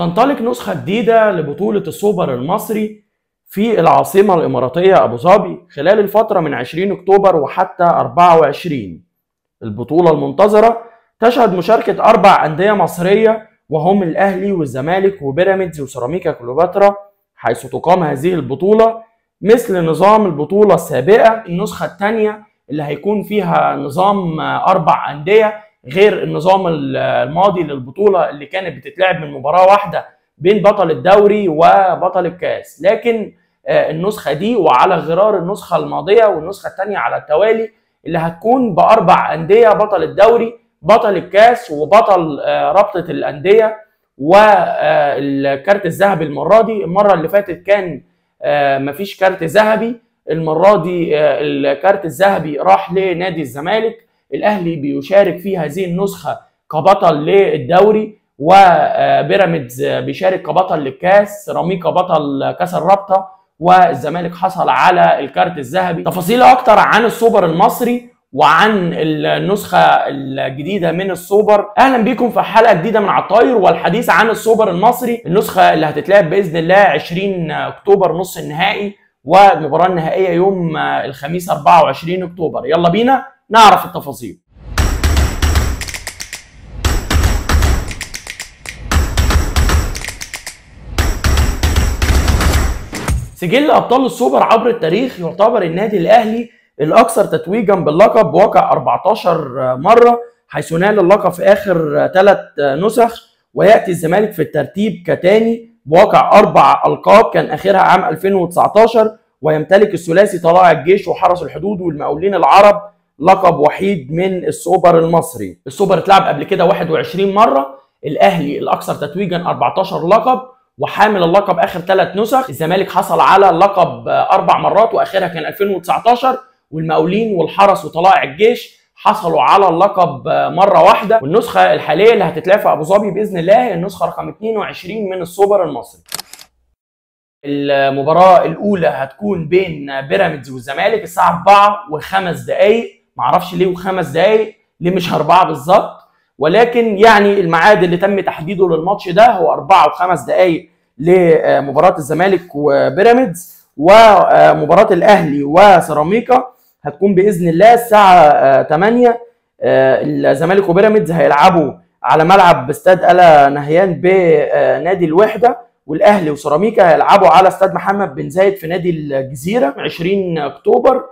تنطلق نسخة جديدة لبطولة السوبر المصري في العاصمة الإماراتية أبو ظبي خلال الفترة من 20 أكتوبر وحتى 24 البطولة المنتظرة تشهد مشاركة أربع أندية مصرية وهم الأهلي والزمالك وبيراميدز وسيراميكا كليوباترا حيث تقام هذه البطولة مثل نظام البطولة السابقة. النسخة الثانية اللي هيكون فيها نظام أربع أندية غير النظام الماضي للبطولة اللي كانت بتتلعب من مباراة واحدة بين بطل الدوري وبطل الكاس. لكن النسخة دي وعلى غرار النسخة الماضية والنسخة الثانية على التوالي اللي هتكون بأربع أندية بطل الدوري بطل الكاس وبطل رابطة الأندية والكارت الذهبي المرة دي. المرة اللي فاتت كان مفيش كارت ذهبي. المرة دي الكارت الذهبي راح لنادي الزمالك. الأهلي بيشارك في هذه النسخة كبطل للدوري وبيراميدز بيشارك كبطل للكاس سيراميكا بطل كأس الرابطة والزمالك حصل على الكارت الذهبي. تفاصيل أكتر عن السوبر المصري وعن النسخة الجديدة من السوبر. أهلا بيكم في حلقة جديدة من عطاير والحديث عن السوبر المصري. النسخة اللي هتتلعب بإذن الله 20 أكتوبر نص النهائي والمباراة النهائية يوم الخميس 24 أكتوبر. يلا بينا. نعرف التفاصيل. سجل أبطال السوبر عبر التاريخ يعتبر النادي الأهلي الأكثر تتويجا باللقب بواقع 14 مرة حيث نال اللقب في آخر ثلاث نسخ ويأتي الزمالك في الترتيب كتاني بواقع أربع ألقاب كان آخرها عام 2019 ويمتلك الثلاثي طلائع الجيش وحرس الحدود والمقاولين العرب لقب وحيد من السوبر المصري. السوبر اتلعب قبل كده 21 مرة. الأهلي الأكثر تتويجا 14 لقب وحامل اللقب آخر ثلاث نسخ. الزمالك حصل على اللقب أربع مرات وآخرها كان 2019 والمقاولين والحرس وطلائع الجيش حصلوا على اللقب مرة واحدة. والنسخة الحالية اللي هتتلعب في أبو ظبي بإذن الله هي النسخة رقم 22 من السوبر المصري. المباراة الأولى هتكون بين بيراميدز والزمالك الساعة 4 وخمس دقائق معرفش ليه وخمس دقايق ليه مش أربعة بالظبط. ولكن يعني الميعاد اللي تم تحديده للماتش ده هو أربعة وخمس دقايق لمباراة الزمالك وبيراميدز ومباراة الأهلي وسيراميكا. هتكون بإذن الله الساعة 8 الزمالك وبيراميدز هيلعبوا على ملعب استاد ألا نهيان بنادي الوحدة والأهلي وسيراميكا هيلعبوا على استاد محمد بن زايد في نادي الجزيرة 20 أكتوبر.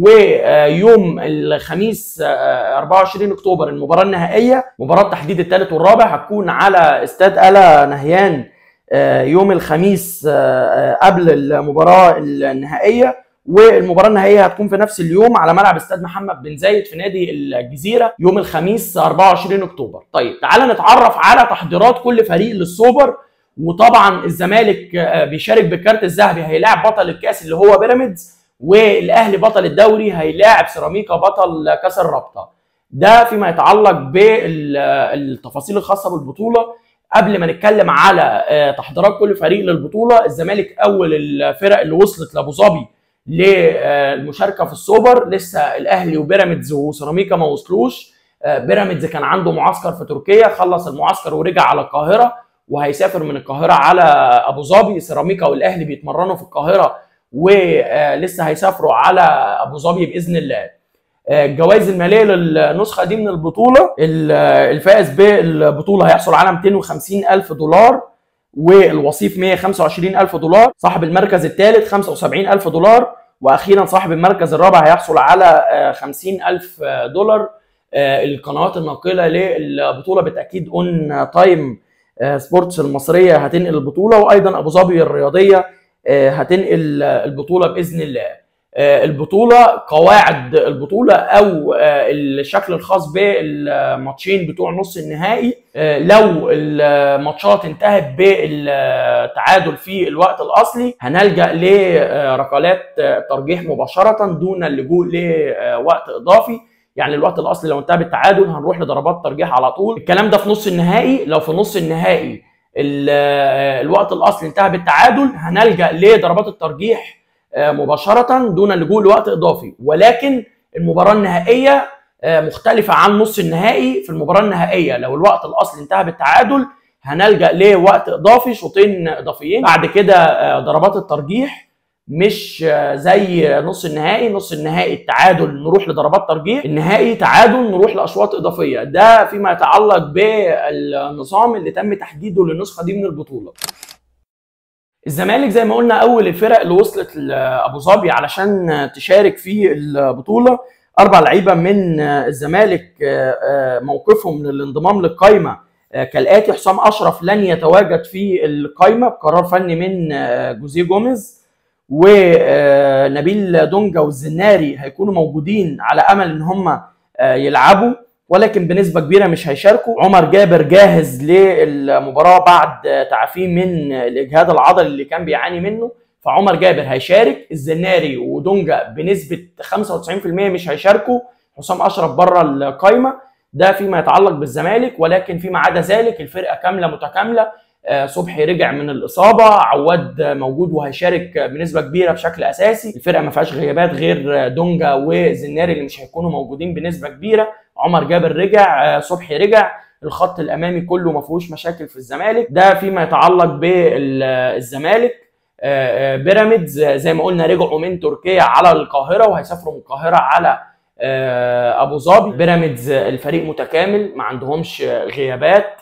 ويوم الخميس 24 أكتوبر المباراة النهائية مباراة تحديد الثالث والرابع هتكون على استاد الا نهيان يوم الخميس قبل المباراة النهائية. والمباراة النهائية هتكون في نفس اليوم على ملعب استاد محمد بن زايد في نادي الجزيرة يوم الخميس 24 أكتوبر. طيب تعالى نتعرف على تحضيرات كل فريق للسوبر. وطبعا الزمالك بيشارك بالكارت الذهبي هيلاعب بطل الكاس اللي هو بيراميدز. والأهلي بطل الدوري هيلاعب سيراميكا بطل كأس الرابطة. ده فيما يتعلق بالتفاصيل الخاصة بالبطولة. قبل ما نتكلم على تحضيرات كل فريق للبطولة الزمالك أول الفرق اللي وصلت لأبو ظبي للمشاركة في السوبر. لسه الأهلي وبيراميدز وسيراميكا ما وصلوش. بيراميدز كان عنده معسكر في تركيا خلص المعسكر ورجع على القاهرة وهيسافر من القاهرة على أبو ظبي. سيراميكا والأهلي بيتمرنوا في القاهرة ولسه هيسافروا على أبو ظبي بإذن الله. الجوائز المالية للنسخة دي من البطولة. الفائز بالبطولة هيحصل على 250 ألف دولار والوصيف 125 ألف دولار. صاحب المركز الثالث 75 ألف دولار وأخيرا صاحب المركز الرابع هيحصل على 50 ألف دولار. القنوات الناقلة للبطولة بالتاكيد اون تايم سبورتس المصرية هتنقل البطولة وأيضا أبو ظبي الرياضية هتنقل البطولة بإذن الله. البطولة قواعد البطولة أو الشكل الخاص بالماتشين بتوع نص النهائي. لو الماتشات انتهت بالتعادل في الوقت الأصلي هنلجأ لركلات ترجيح مباشرة دون اللجوء لوقت إضافي. يعني الوقت الأصلي لو انتهى بالتعادل هنروح لضربات ترجيح على طول. الكلام ده في نص النهائي. لو في نص النهائي الوقت الاصلي انتهى بالتعادل. هنلجأ لضربات الترجيح مباشرة دون اللجوء لوقت إضافي. ولكن المباراة النهائية مختلفة عن نص النهائي. في المباراة النهائية لو الوقت الاصلي انتهى بالتعادل هنلجأ لوقت إضافي شوطين إضافيين. بعد كده آه، ضربات الترجيح. مش آه، زي نص النهائي. نص النهائي التعادل نروح لضربات ترجيح. النهائي تعادل نروح لأشواط إضافية. ده فيما يتعلق بالنظام اللي تم تحديده للنسخة دي من البطولة. الزمالك زي ما قلنا أول الفرق اللي وصلت لأبو ظبي علشان تشارك في البطولة. أربع لعيبة من الزمالك موقفهم من الانضمام للقائمه كالآتي حسام أشرف لن يتواجد في القائمه بقرار فني من جوزيه جوميز. ونبيل دونجا والزناري هيكونوا موجودين على أمل إن هم يلعبوا ولكن بنسبة كبيرة مش هيشاركوا. عمر جابر جاهز للمباراة بعد تعافيه من الإجهاد العضلي اللي كان بيعاني منه. فعمر جابر هيشارك. الزناري ودونجا بنسبة 95% مش هيشاركوا. حسام أشرف بره القايمة. ده فيما يتعلق بالزمالك ولكن فيما عدا ذلك الفرقة كاملة متكاملة. صبحي رجع من الإصابة عواد موجود وهيشارك بنسبة كبيرة بشكل أساسي. الفرقة ما فيهاش غيابات غير دونجا وزناري اللي مش هيكونوا موجودين بنسبة كبيرة. عمر جابر رجع صبحي رجع. الخط الأمامي كله ما فيهوش مشاكل في الزمالك. ده فيما يتعلق بالزمالك. بيراميدز زي ما قلنا رجعوا من تركيا على القاهرة وهيسافروا من القاهرة على أبو ظبي. بيراميدز الفريق متكامل ما عندهمش غيابات.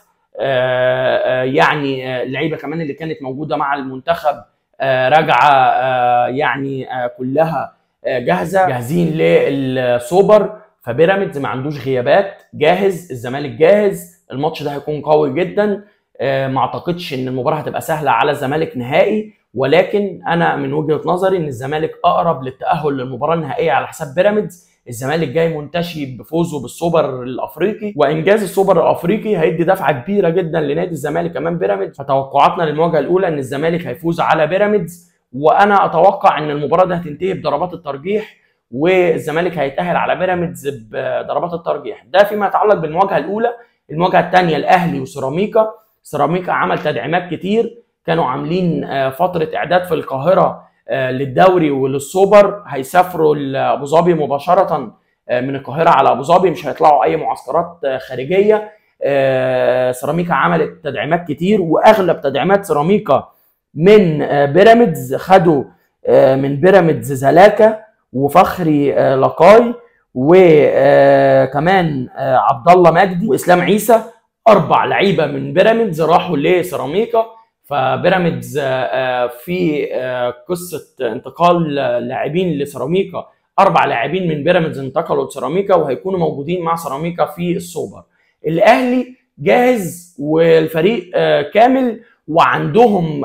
يعني اللعيبة كمان اللي كانت موجودة مع المنتخب راجعة يعني كلها جاهزة. جاهزين. للسوبر. فبيراميدز ما عندوش غيابات. جاهز. الزمالك جاهز. الماتش ده هيكون قوي جدا. ما اعتقدش إن المباراة هتبقى سهلة على الزمالك نهائي. ولكن أنا من وجهة نظري إن الزمالك أقرب للتأهل للمباراة النهائية على حساب بيراميدز. الزمالك جاي منتشي بفوزه بالسوبر الافريقي وانجاز السوبر الافريقي هيدي دفعة كبيرة جدا لنادي الزمالك امام بيراميدز. فتوقعاتنا للمواجهة الأولى إن الزمالك هيفوز على بيراميدز وأنا أتوقع إن المباراة دي هتنتهي بضربات الترجيح والزمالك هيتأهل على بيراميدز بضربات الترجيح. ده فيما يتعلق بالمواجهة الأولى. المواجهة الثانية الأهلي وسيراميكا. سيراميكا عمل تدعيمات كتير كانوا عاملين فترة إعداد في القاهرة للدوري وللسوبر. هيسافروا لأبو ظبي مباشرة من القاهرة على أبو ظبي. مش هيطلعوا أي معسكرات خارجية. سيراميكا عملت تدعيمات كتير وأغلب تدعيمات سيراميكا من بيراميدز. خدوا من بيراميدز زلاكا وفخري لقاي وكمان عبد الله مجدي وإسلام عيسى. أربع لعيبة من بيراميدز راحوا لسيراميكا. فبيراميدز في قصة انتقال لاعبين لسيراميكا. أربع لاعبين من بيراميدز انتقلوا لسيراميكا وهيكونوا موجودين مع سيراميكا في السوبر. الأهلي جاهز والفريق كامل وعندهم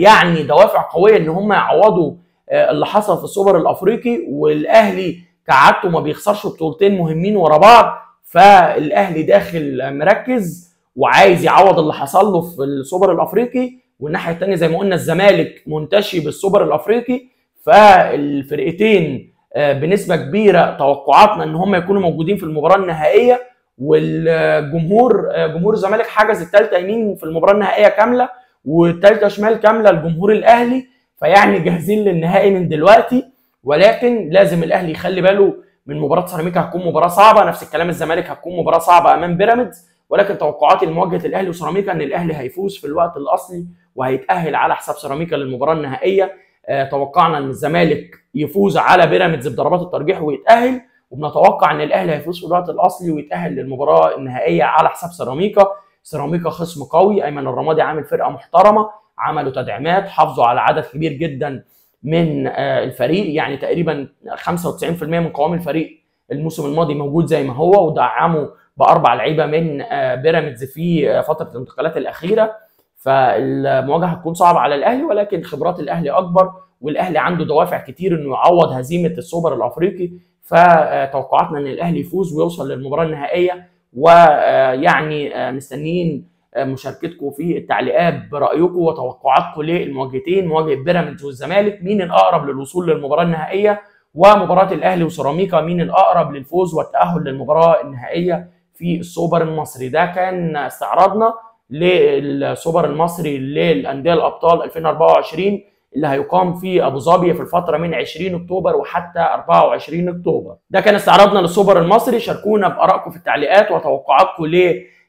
يعني دوافع قوية إن هم يعوضوا اللي حصل في السوبر الأفريقي. والأهلي كعادته ما بيخسرش بطولتين مهمين ورا بعض فالأهلي داخل مركز. وعايز يعوض اللي حصل له في السوبر الأفريقي والناحية الثانية زي ما قلنا الزمالك منتشي بالسوبر الأفريقي فالفرقتين بنسبة كبيرة توقعاتنا إن هم يكونوا موجودين في المباراة النهائية والجمهور جمهور الزمالك حجز الثالثه يمين في المباراة النهائية كاملة والثالثه شمال كاملة لجمهور الأهلي فيعني جاهزين للنهائي من دلوقتي ولكن لازم الأهلي يخلي باله من مباراة سيراميكا هتكون مباراة صعبة نفس الكلام الزمالك هتكون مباراة صعبة أمام بيراميدز ولكن توقعاتي لمواجهه الأهلي وسيراميكا إن الأهلي هيفوز في الوقت الأصلي وهيتأهل على حساب سيراميكا للمباراة النهائية. آه توقعنا إن الزمالك يفوز على بيراميدز بضربات الترجيح ويتأهل وبنتوقع إن الأهلي هيفوز في الوقت الأصلي ويتأهل للمباراة النهائية على حساب سيراميكا. سيراميكا خصم قوي أيمن الرمادي عامل فرقة محترمة عملوا تدعيمات حافظوا على عدد كبير جدا من آه الفريق يعني تقريبا 95% من قوام الفريق الموسم الماضي موجود زي ما هو ودعموا بأربع لعيبة من بيراميدز في فترة الانتقالات الأخيرة. فالمواجهة هتكون صعبة على الأهلي ولكن خبرات الأهلي أكبر والأهلي عنده دوافع كتير إنه يعوض هزيمة السوبر الأفريقي. فتوقعاتنا إن الأهلي يفوز ويوصل للمباراة النهائية ويعني مستنيين مشاركتكم في التعليقات برأيكم وتوقعاتكم للمواجهتين مواجهة بيراميدز والزمالك مين الأقرب للوصول للمباراة النهائية ومباراة الأهلي وسيراميكا مين الأقرب للفوز والتأهل للمباراة النهائية. في السوبر المصري. ده كان استعراضنا للسوبر المصري للأندية الأبطال 2024 اللي هيقام في أبو ظبي في الفترة من 20 أكتوبر وحتى 24 أكتوبر. ده كان استعراضنا للسوبر المصري. شاركونا بأرائكم في التعليقات وتوقعاتكم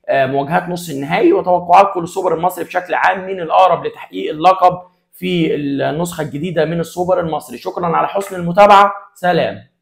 آه، مواجهات نص النهائي وتوقعاتكم للسوبر المصري بشكل عام. مين الأقرب لتحقيق اللقب في النسخة الجديدة من السوبر المصري؟ شكرا على حسن المتابعة. سلام.